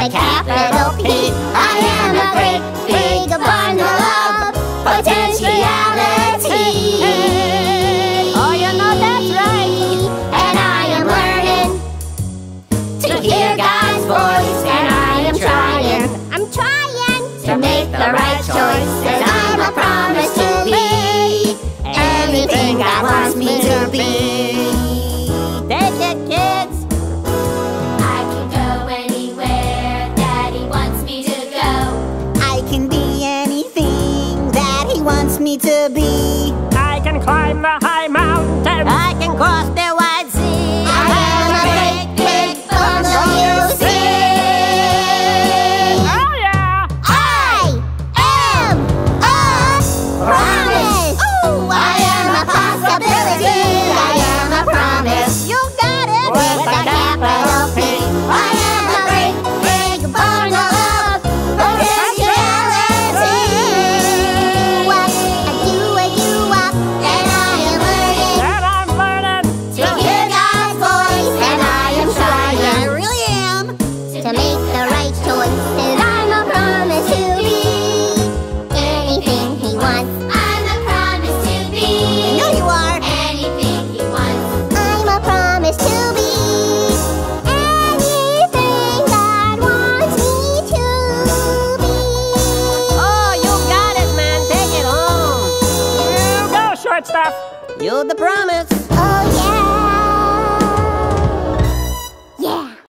With